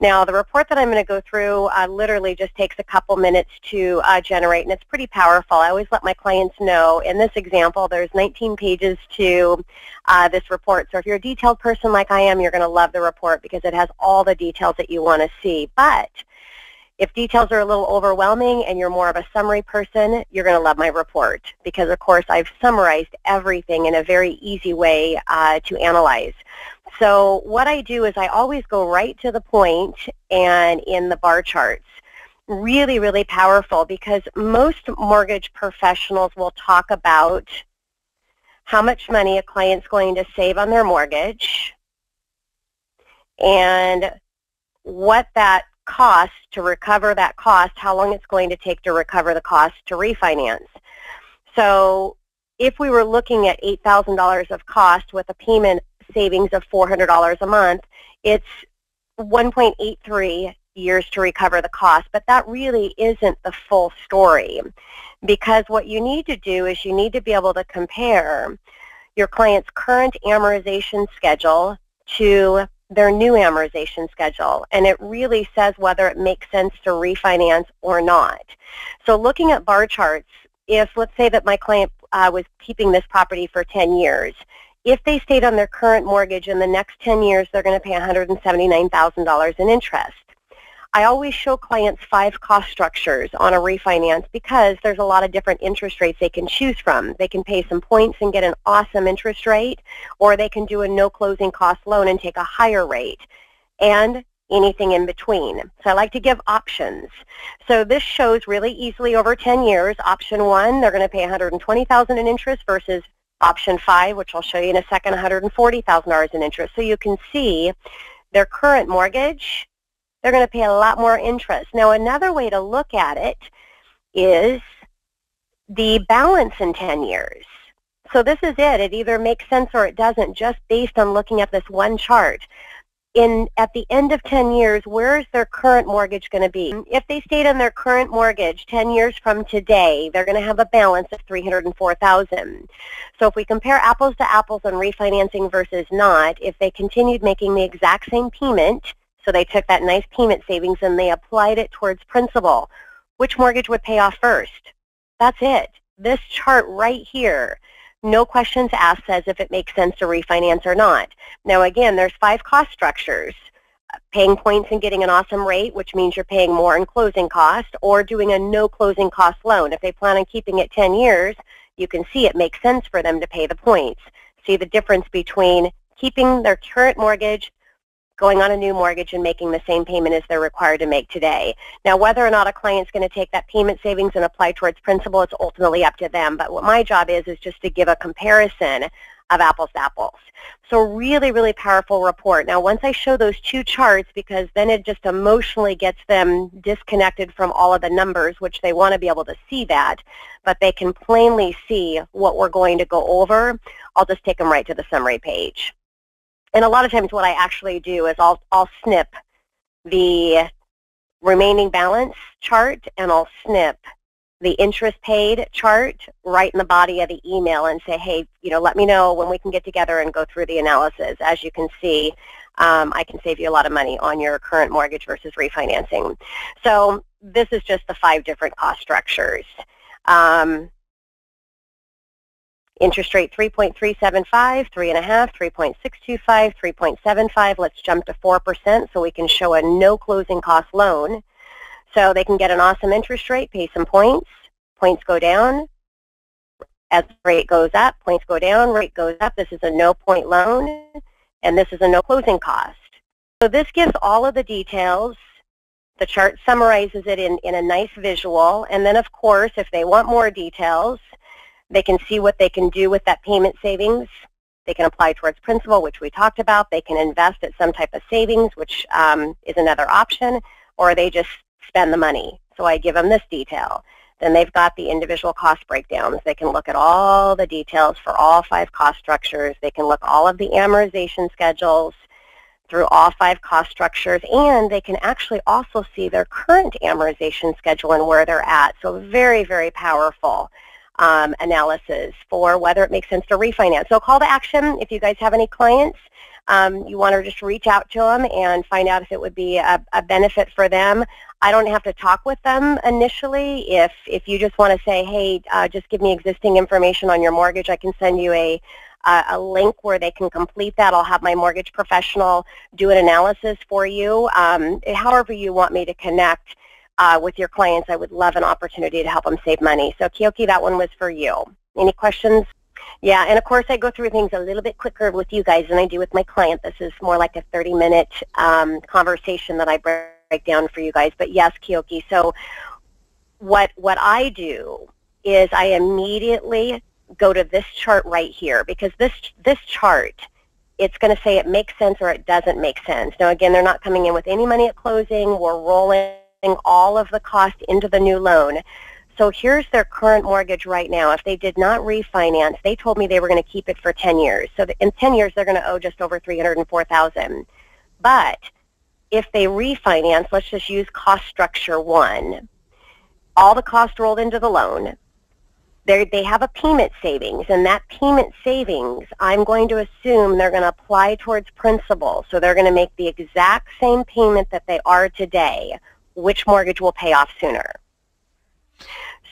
Now, the report that I'm going to go through uh, literally just takes a couple minutes to uh, generate, and it's pretty powerful. I always let my clients know, in this example, there's 19 pages to uh, this report. So if you're a detailed person like I am, you're going to love the report because it has all the details that you want to see. But if details are a little overwhelming and you're more of a summary person, you're going to love my report because, of course, I've summarized everything in a very easy way uh, to analyze. So what I do is I always go right to the point and in the bar charts. Really, really powerful because most mortgage professionals will talk about how much money a client's going to save on their mortgage and what that cost to recover that cost, how long it's going to take to recover the cost to refinance. So if we were looking at $8,000 of cost with a payment savings of $400 a month, it's 1.83 years to recover the cost, but that really isn't the full story because what you need to do is you need to be able to compare your client's current amortization schedule to their new amortization schedule and it really says whether it makes sense to refinance or not. So looking at bar charts, if let's say that my client uh, was keeping this property for 10 years, if they stayed on their current mortgage in the next 10 years, they're going to pay $179,000 in interest. I always show clients five cost structures on a refinance because there's a lot of different interest rates they can choose from. They can pay some points and get an awesome interest rate, or they can do a no closing cost loan and take a higher rate, and anything in between. So I like to give options. So this shows really easily over 10 years. Option one, they're going to pay 120,000 in interest versus option five, which I'll show you in a second, $140,000 in interest. So you can see their current mortgage they're going to pay a lot more interest. Now, another way to look at it is the balance in 10 years. So this is it. It either makes sense or it doesn't just based on looking at this one chart. In At the end of 10 years, where is their current mortgage going to be? If they stayed on their current mortgage 10 years from today, they're going to have a balance of 304000 So if we compare apples to apples on refinancing versus not, if they continued making the exact same payment, so they took that nice payment savings and they applied it towards principal. Which mortgage would pay off first? That's it. This chart right here, no questions asked says if it makes sense to refinance or not. Now again, there's five cost structures. Paying points and getting an awesome rate, which means you're paying more in closing cost, or doing a no closing cost loan. If they plan on keeping it 10 years, you can see it makes sense for them to pay the points. See the difference between keeping their current mortgage going on a new mortgage and making the same payment as they're required to make today. Now, whether or not a client's going to take that payment savings and apply towards principal, it's ultimately up to them. But what my job is, is just to give a comparison of apples to apples. So really, really powerful report. Now, once I show those two charts, because then it just emotionally gets them disconnected from all of the numbers, which they want to be able to see that, but they can plainly see what we're going to go over, I'll just take them right to the summary page and a lot of times what I actually do is I'll, I'll snip the remaining balance chart and I'll snip the interest paid chart right in the body of the email and say, hey, you know, let me know when we can get together and go through the analysis. As you can see, um, I can save you a lot of money on your current mortgage versus refinancing. So this is just the five different cost structures. Um, Interest rate 3.375, 3.5, 3.625, 3.75. Let's jump to 4% so we can show a no closing cost loan. So they can get an awesome interest rate, pay some points. Points go down. As rate goes up, points go down, rate goes up. This is a no point loan, and this is a no closing cost. So this gives all of the details. The chart summarizes it in, in a nice visual. And then, of course, if they want more details, they can see what they can do with that payment savings. They can apply towards principal, which we talked about. They can invest at some type of savings, which um, is another option, or they just spend the money. So I give them this detail. Then they've got the individual cost breakdowns. They can look at all the details for all five cost structures. They can look all of the amortization schedules through all five cost structures, and they can actually also see their current amortization schedule and where they're at. So very, very powerful um, analysis for whether it makes sense to refinance. So call to action, if you guys have any clients, um, you want to just reach out to them and find out if it would be a, a benefit for them. I don't have to talk with them initially. If if you just want to say, hey, uh, just give me existing information on your mortgage, I can send you a a link where they can complete that. I'll have my mortgage professional do an analysis for you. Um, however you want me to connect uh, with your clients, I would love an opportunity to help them save money. So Kiyoki, that one was for you. Any questions? Yeah, and of course I go through things a little bit quicker with you guys than I do with my client. This is more like a 30-minute um, conversation that I break down for you guys. But yes, Kiyoki, so what, what I do is I immediately go to this chart right here because this, this chart, it's going to say it makes sense or it doesn't make sense. Now again, they're not coming in with any money at closing. We're rolling all of the cost into the new loan. So here's their current mortgage right now. If they did not refinance, they told me they were going to keep it for 10 years. So in 10 years, they're going to owe just over 304000 But if they refinance, let's just use cost structure one. All the cost rolled into the loan. They're, they have a payment savings, and that payment savings, I'm going to assume they're going to apply towards principal. So they're going to make the exact same payment that they are today. Which mortgage will pay off sooner?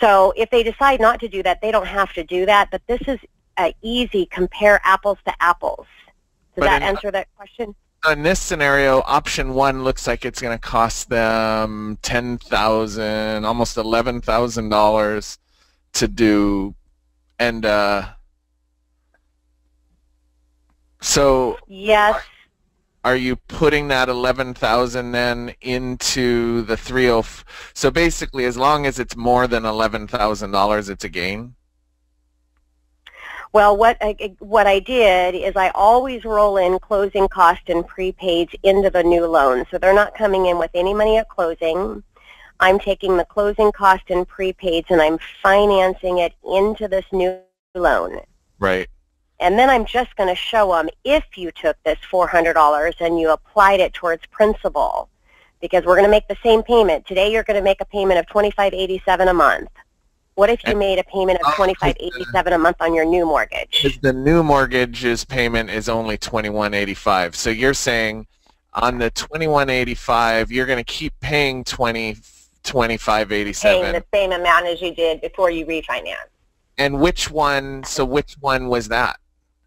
So if they decide not to do that, they don't have to do that. But this is a easy compare apples to apples. Does but that in, answer that question? In this scenario, option one looks like it's going to cost them ten thousand, almost eleven thousand dollars to do, and uh, so yes are you putting that 11,000 then into the 30 so basically as long as it's more than $11,000 it's a gain? Well what I, what I did is I always roll in closing cost and prepaids into the new loan so they're not coming in with any money at closing. I'm taking the closing cost and prepaids and I'm financing it into this new loan. Right and then I'm just going to show them if you took this $400 and you applied it towards principal, because we're going to make the same payment. Today you're going to make a payment of $25.87 a month. What if you made a payment of $25.87 a month on your new mortgage? The new mortgage's payment is only $21.85. So you're saying on the $21.85 you're going to keep paying 20 $25.87. Paying the same amount as you did before you refinance. And which one, so which one was that?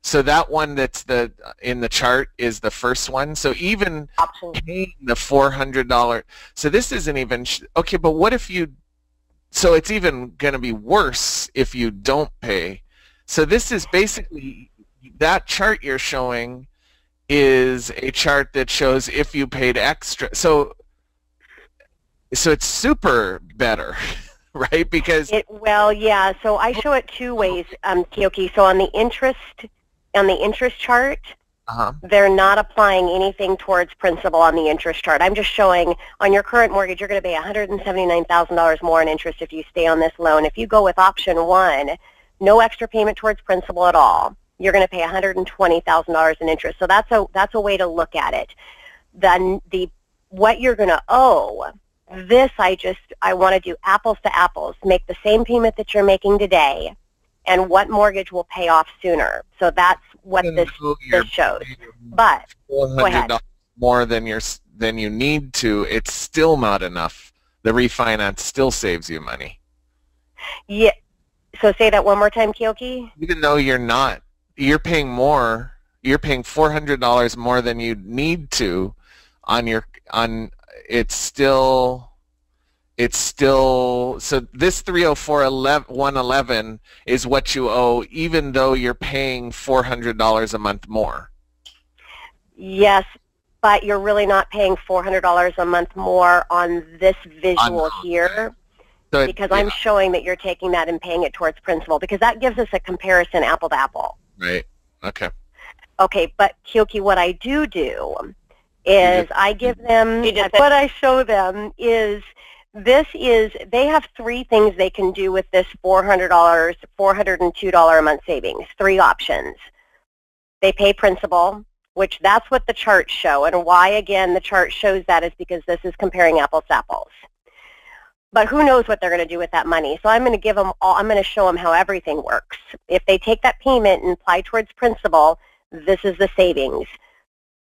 So that one that's the in the chart is the first one. So even Option. paying the four hundred dollar. So this isn't even okay. But what if you? So it's even going to be worse if you don't pay. So this is basically that chart you're showing is a chart that shows if you paid extra. So so it's super better. right? Because it well, yeah. So I show it two ways, um, Kiyoki. So on the interest on the interest chart, uh-huh. they're not applying anything towards principal on the interest chart. I'm just showing on your current mortgage, you're going to pay $179,000 more in interest if you stay on this loan. If you go with option one, no extra payment towards principal at all. You're going to pay $120,000 in interest. So that's a that's a way to look at it. Then the what you're going to owe this I just I want to do apples to apples, make the same payment that you're making today, and what mortgage will pay off sooner. So that's what this this shows. But go ahead. More than you than you need to, it's still not enough. The refinance still saves you money. Yeah. So say that one more time, Kiyoki. Even though you're not, you're paying more. You're paying four hundred dollars more than you need to on your on. It's still it's still so this 304 111 is what you owe even though you're paying $400 a month more. Yes, but you're really not paying $400 a month more on this visual on, here so because it, I'm yeah. showing that you're taking that and paying it towards principal because that gives us a comparison apple to apple. Right. Okay. Okay, but Kiyoki, what I do do is I give them, what I show them is this is, they have three things they can do with this $400, $402 a month savings, three options. They pay principal, which that's what the charts show. And why, again, the chart shows that is because this is comparing apples to apples. But who knows what they're going to do with that money. So I'm going to give them all, I'm going to show them how everything works. If they take that payment and apply towards principal, this is the savings.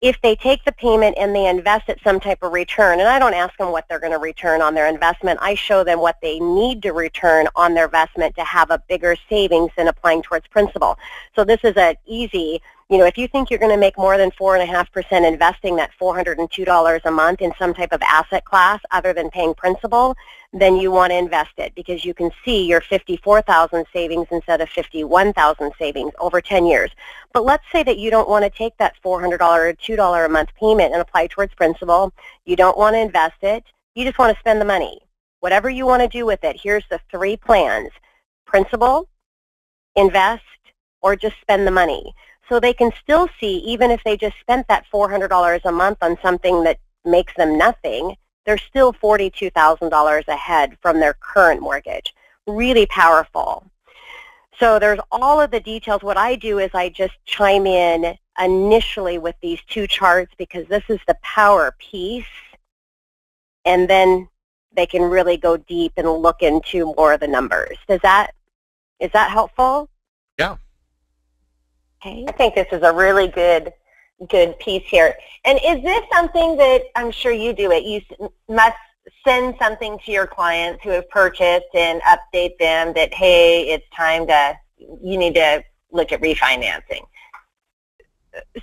If they take the payment and they invest at some type of return, and I don't ask them what they're going to return on their investment, I show them what they need to return on their investment to have a bigger savings than applying towards principal. So this is an easy you know, if you think you're going to make more than 4.5% investing that $402 a month in some type of asset class other than paying principal, then you want to invest it because you can see your 54,000 savings instead of 51,000 savings over 10 years. But let's say that you don't want to take that $400 or $2 a month payment and apply towards principal. You don't want to invest it. You just want to spend the money. Whatever you want to do with it, here's the three plans. Principal, invest, or just spend the money. So they can still see, even if they just spent that $400 a month on something that makes them nothing, they're still $42,000 ahead from their current mortgage. Really powerful. So there's all of the details. What I do is I just chime in initially with these two charts because this is the power piece. And then they can really go deep and look into more of the numbers. Does that, is that helpful? Yeah. Okay. I think this is a really good good piece here. And is this something that I'm sure you do it? You must send something to your clients who have purchased and update them that, hey, it's time to, you need to look at refinancing.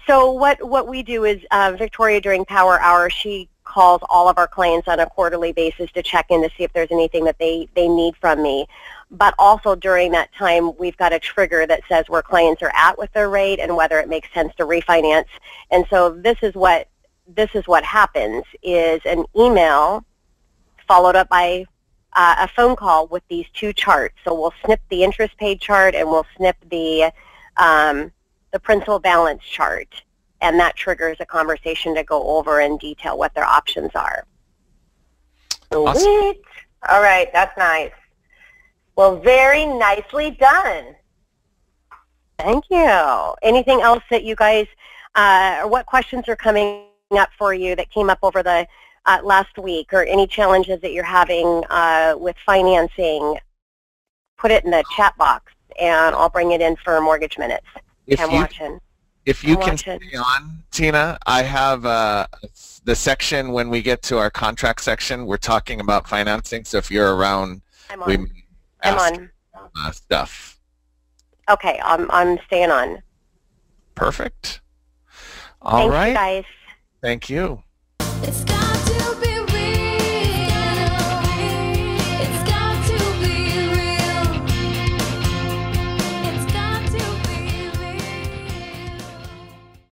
So what, what we do is uh, Victoria during Power Hour, she calls all of our clients on a quarterly basis to check in to see if there's anything that they, they need from me but also during that time we've got a trigger that says where clients are at with their rate and whether it makes sense to refinance. And so this is what this is what happens is an email followed up by uh, a phone call with these two charts. So we'll snip the interest paid chart and we'll snip the um, the principal balance chart, and that triggers a conversation to go over in detail what their options are. Awesome. Sweet. All right, that's nice. Well, very nicely done. Thank you. Anything else that you guys, uh, or what questions are coming up for you that came up over the uh, last week, or any challenges that you're having uh, with financing? Put it in the chat box, and I'll bring it in for mortgage minutes. If I'm you, watching. If you I'm can watching. stay on, Tina, I have uh, the section when we get to our contract section. We're talking about financing, so if you're around, we I'm on. Uh, stuff. Okay, I'm I'm staying on. Perfect. All Thanks, right. guys. Thank you.